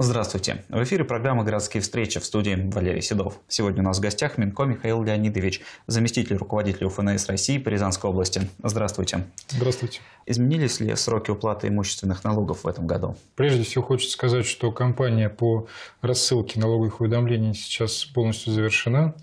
Здравствуйте. В эфире программа «Городские встречи» в студии Валерий Седов. Сегодня у нас в гостях Минко Михаил Леонидович, заместитель руководителя УФНС России по Рязанской области. Здравствуйте. Здравствуйте. Изменились ли сроки уплаты имущественных налогов в этом году? Прежде всего хочется сказать, что кампания по рассылке налоговых уведомлений сейчас полностью завершена.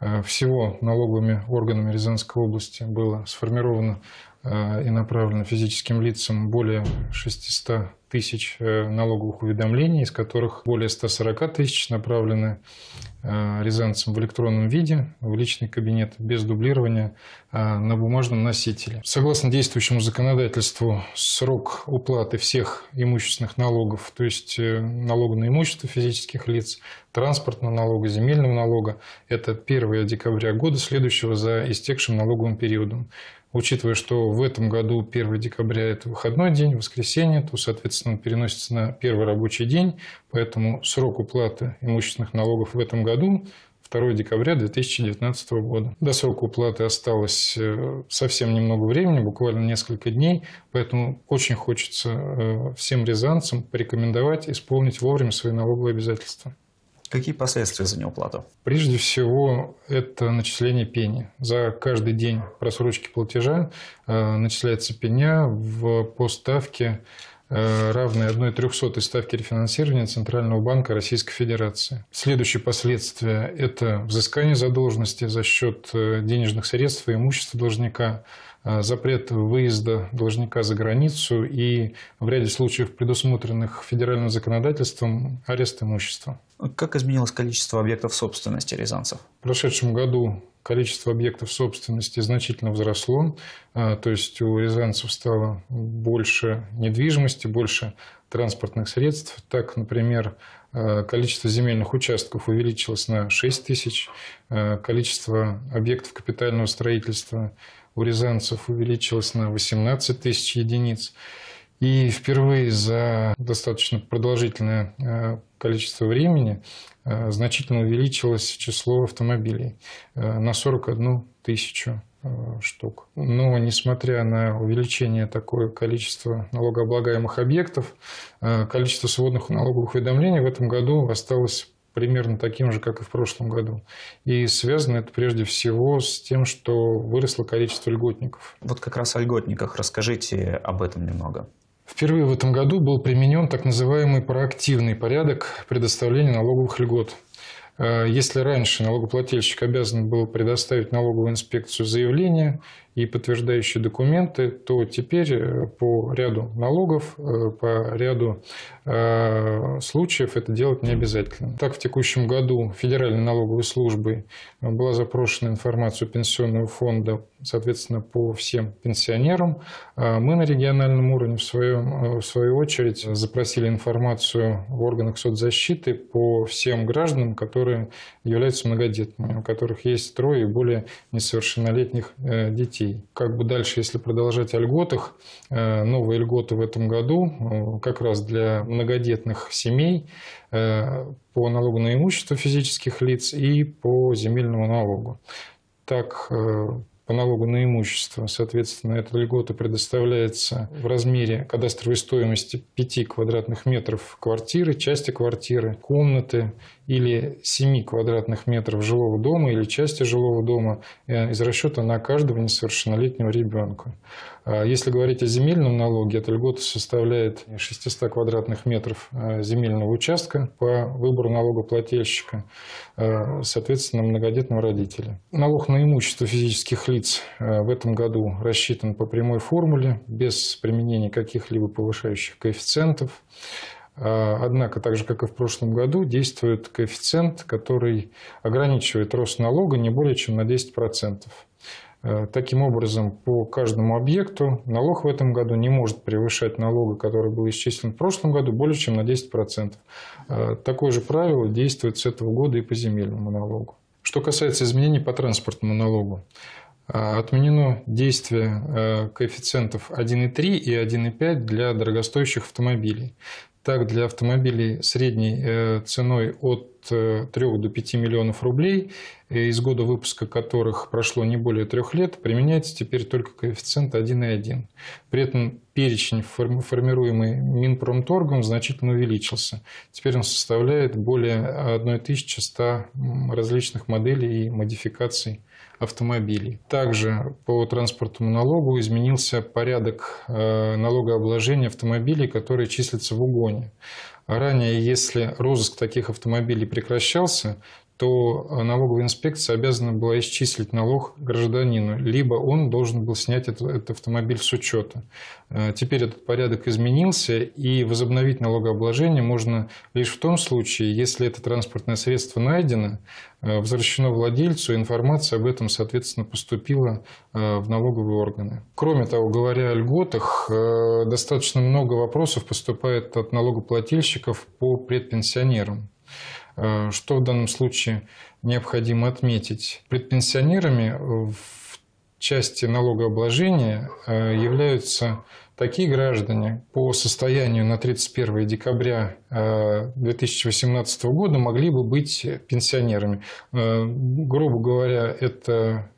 Э, всего налоговыми органами Рязанской области было сформировано э, и направлено физическим лицам более 600 тысяч э, налоговых уведомлений, из которых более 140 тысяч направлены э, рязанцам в электронном виде, в личный кабинет, без дублирования, э, на бумажном носителе. Согласно действующему законодательству, срок уплаты всех имущественных налогов, то есть налога на имущество физических лиц, транспортного налога, земельного налога, это 1 декабря года, следующего за истекшим налоговым периодом. Учитывая, что в этом году 1 декабря – это выходной день, воскресенье, то, соответственно, переносится на первый рабочий день, поэтому срок уплаты имущественных налогов в этом году 2 декабря 2019 года. До срока уплаты осталось э, совсем немного времени, буквально несколько дней, поэтому очень хочется э, всем рязанцам порекомендовать исполнить вовремя свои налоговые обязательства. Какие последствия за неуплату? Прежде всего, это начисление пени. За каждый день просрочки платежа э, начисляется пеня в, по ставке равной 1 трехсотой ставке рефинансирования Центрального банка Российской Федерации. Следующие последствия – это взыскание задолженности за счет э, денежных средств и имущества должника, Э, запрет выезда должника за границу и в ряде случаев, предусмотренных федеральным законодательством, арест имущества. Как изменилось количество объектов собственности рязанцев? В прошедшем году количество объектов собственности значительно возросло, э, то есть у рязанцев стало больше недвижимости, больше транспортных средств. Так, например, э, количество земельных участков увеличилось на 6 тысяч, количество объектов капитального строительства у рязанцев увеличилась на 18 тысяч единиц. И впервые за достаточно продолжительное количество времени э, значительно увеличилось число автомобилей э, на 41 тысячу штук. Но несмотря на увеличение такое количество налогооблагаемых объектов, количество сводных налоговых уведомлений в этом году осталось примерно таким же, как и в прошлом году. И связано это прежде всего с тем, что выросло количество льготников. Вот как раз о льготниках расскажите об этом немного. Впервые в этом году был применен так называемый проактивный порядок предоставления налоговых льгот. Э, если раньше налогоплательщик обязан был предоставить налоговую инспекцию заявление и подтверждающие документы, то теперь э, по ряду налогов, э, по ряду э, случаев это делать не обязательно. Так, в текущем году Федеральной налоговой службой была запрошена информация Пенсионного фонда, соответственно, по всем пенсионерам. Мы на региональном уровне, в, своем, в свою очередь, запросили информацию в органах соцзащиты по всем гражданам, которые являются многодетными, у которых есть трое и более несовершеннолетних детей детей. Как бы дальше, если продолжать о льготах, э, новые льготы в этом году э, как раз для многодетных семей э, по налогу на имущество физических лиц и по земельному налогу. Так, по налогу на имущество, соответственно, эта льгота предоставляется в размере кадастровой стоимости 5 квадратных метров квартиры, части квартиры, комнаты или 7 квадратных метров жилого дома или части жилого дома э, из расчета на каждого несовершеннолетнего ребенка. А если говорить о земельном налоге, эта льгота составляет 600 квадратных метров э, земельного участка по выбору налогоплательщика, э, соответственно, многодетного родителя. Налог на имущество физических лиц в этом году рассчитан по прямой формуле, без применения каких-либо повышающих коэффициентов. А, однако, так же как и в прошлом году, действует коэффициент, который ограничивает рост налога не более чем на 10%. А, таким образом, по каждому объекту налог в этом году не может превышать налога, который был исчислен в прошлом году, более чем на 10%. А, такое же правило действует с этого года и по земельному налогу. Что касается изменений по транспортному налогу, Отменено действие коэффициентов 1,3 и 1,5 для дорогостоящих автомобилей. Так, для автомобилей средней э, ценой от 3 до 5 миллионов рублей, из года выпуска которых прошло не более трех лет, применяется теперь только коэффициент 1,1. При этом перечень, формируемый Минпромторгом, значительно увеличился. Теперь он составляет более 1100 различных моделей и модификаций автомобилей. Также по транспортному налогу изменился порядок э, налогообложения автомобилей, которые числятся в угоне. Ранее, если розыск таких автомобилей прекращался, то налоговая инспекция обязана была исчислить налог гражданину, либо он должен был снять этот, этот автомобиль с учета. Э, теперь этот порядок изменился, и возобновить налогообложение можно лишь в том случае, если это транспортное средство найдено, э, возвращено владельцу, информация об этом, соответственно, поступила э, в налоговые органы. Кроме того, говоря о льготах, достаточно много вопросов поступает от налогоплательщиков по предпенсионерам. Э, что в данном случае необходимо отметить? Предпенсионерами в части налогообложения э, являются такие граждане по состоянию на 31 декабря 2018 э, года могли бы быть пенсионерами. Грубо говоря, это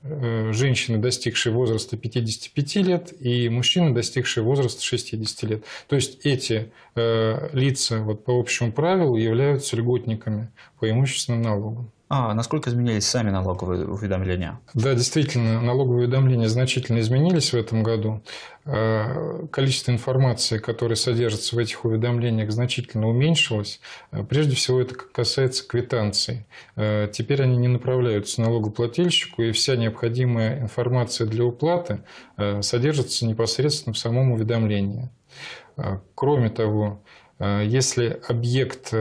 женщины, достигшие возраста 55 лет, и мужчины, достигшие возраста 60 лет. То есть эти лица вот, по общему правилу являются льготниками по имущественным налогам. А насколько изменились сами налоговые уведомления? Да, действительно, налоговые уведомления значительно изменились в этом году. А, количество информации, которое содержится в этих уведомлениях, значительно уменьшилось. А, прежде всего, это касается квитанций. А, теперь они не направляются налогоплательщику, и вся необходимая информация для уплаты содержится непосредственно в самом уведомлении. Кроме того, если объект,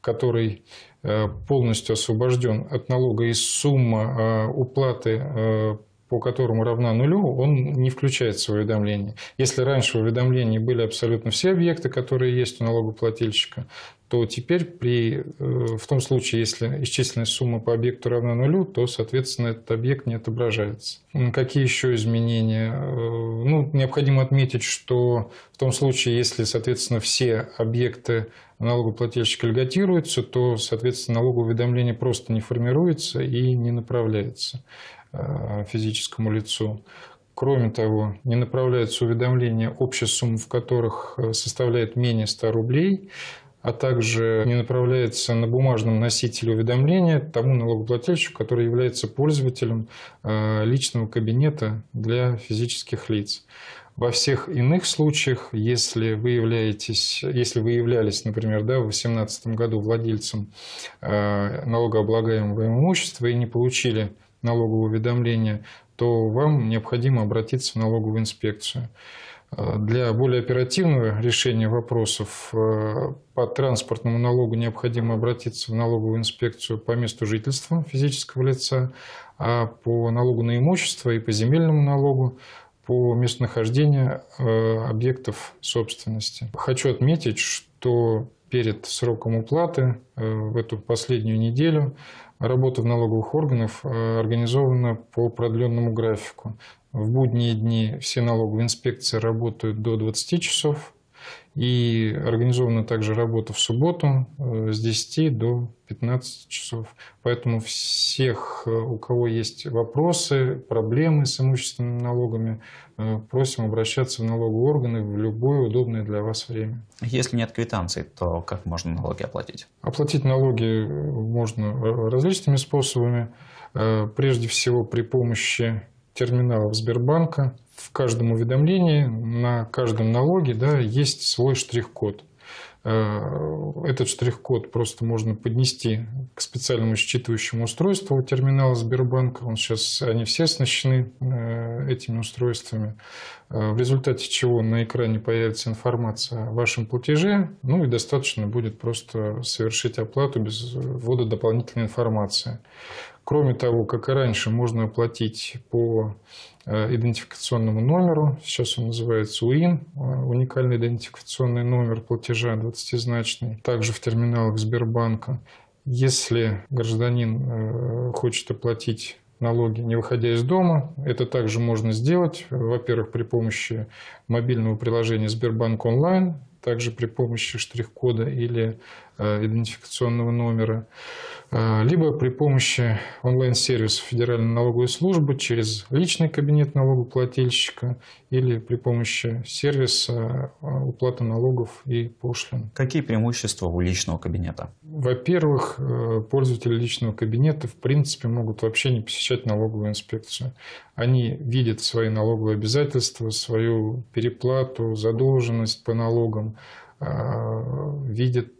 который Э, полностью освобожден от налога и сумма э, уплаты э, по которому равна нулю, он не включается в уведомление. Если раньше в уведомлении были абсолютно все объекты, которые есть у налогоплательщика, то теперь при, в том случае, если исчисленная сумма по объекту равна нулю, то, соответственно, этот объект не отображается. Какие еще изменения? Ну, необходимо отметить, что в том случае, если, соответственно, все объекты налогоплательщика льготируется, то, соответственно, налоговое уведомление просто не формируется и не направляется э, физическому лицу. Кроме того, не направляется уведомление, общая сумма в которых э, составляет менее 100 рублей, а также не направляется на бумажном носителе уведомления тому налогоплательщику, который является пользователем э, личного кабинета для физических лиц. Во всех иных случаях, если вы являетесь, если вы являлись, например, да, в 2018 году владельцем э, налогооблагаемого имущества и не получили налоговое уведомление, то вам необходимо обратиться в налоговую инспекцию. Для более оперативного решения вопросов э, по транспортному налогу необходимо обратиться в налоговую инспекцию по месту жительства физического лица, а по налогу на имущество и по земельному налогу по местонахождению э, объектов собственности. Хочу отметить, что перед сроком уплаты э, в эту последнюю неделю работа в налоговых органах э, организована по продленному графику. В будние дни все налоговые инспекции работают до 20 часов, и организована также работа в субботу э, с 10 до 15 часов. Поэтому всех, э, у кого есть вопросы, проблемы с имущественными налогами, э, просим обращаться в налоговые органы в любое удобное для вас время. Если нет квитанции, то как можно налоги оплатить? Оплатить налоги можно различными способами. Прежде всего при помощи терминалов Сбербанка – в каждом уведомлении, на каждом налоге да, есть свой штрих-код. Э, этот штрих-код просто можно поднести к специальному считывающему устройству у терминала Сбербанка. Он сейчас, они все оснащены э, этими устройствами. Э, в результате чего на экране появится информация о вашем платеже, ну и достаточно будет просто совершить оплату без ввода дополнительной информации. Кроме того, как и раньше, можно оплатить по э, идентификационному номеру. Сейчас он называется УИН, э, уникальный идентификационный номер платежа 20-значный. Также в терминалах Сбербанка. Если гражданин э, хочет оплатить налоги, не выходя из дома. Это также можно сделать, во-первых, при помощи мобильного приложения Сбербанк онлайн, также при помощи штрих-кода или идентификационного номера, либо при помощи онлайн-сервиса Федеральной налоговой службы через личный кабинет налогоплательщика или при помощи сервиса уплаты налогов и пошлин. Какие преимущества у личного кабинета? Во-первых, пользователи личного кабинета в принципе могут вообще не посещать налоговую инспекцию. Они видят свои налоговые обязательства, свою переплату, задолженность по налогам, видят Э,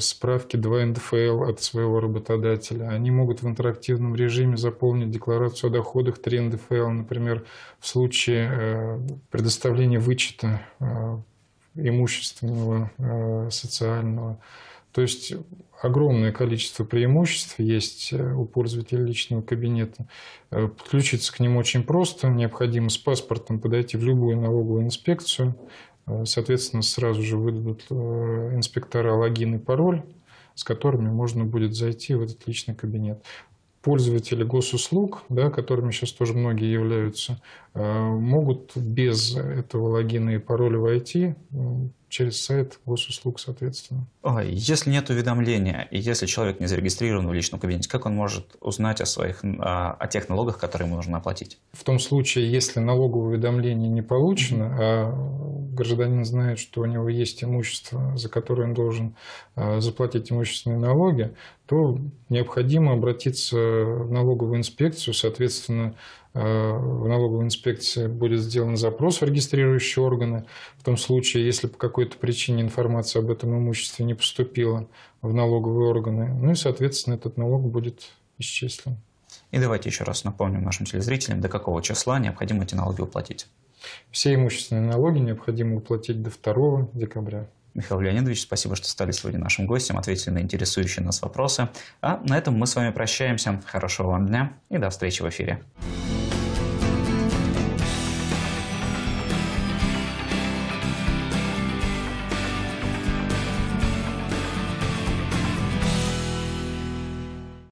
справки 2 НДФЛ от своего работодателя. Они могут в интерактивном режиме заполнить декларацию о доходах 3 НДФЛ, например, в случае э, предоставления вычета э, имущественного, социального. То есть огромное количество преимуществ есть у пользователя личного кабинета. Подключиться к нему очень просто. Необходимо с паспортом подойти в любую налоговую инспекцию, Э, соответственно, сразу же выдадут э, инспектора логин и пароль, с которыми можно будет зайти в этот личный кабинет. Пользователи госуслуг, да, которыми сейчас тоже многие являются, э, могут без этого логина и пароля войти через сайт госуслуг, соответственно. Ой, если нет уведомления, и если человек не зарегистрирован в личном кабинете, как он может узнать о, своих, о, о тех налогах, которые ему нужно оплатить? В том случае, если налоговое уведомление не получено, а гражданин знает, что у него есть имущество, за которое он должен а, заплатить имущественные налоги, то необходимо обратиться в налоговую инспекцию, соответственно, а, в налоговой инспекции будет сделан запрос в регистрирующие органы. В том случае, если по какой-то причине информация об этом имуществе не поступила в налоговые органы, ну и, соответственно, этот налог будет исчислен. И давайте еще раз напомним нашим телезрителям, до какого числа необходимо эти налоги уплатить. Все имущественные налоги необходимо уплатить до 2 декабря. Михаил Леонидович, спасибо, что стали сегодня нашим гостем, ответили на интересующие нас вопросы. А на этом мы с вами прощаемся. Хорошего вам дня и до встречи в эфире.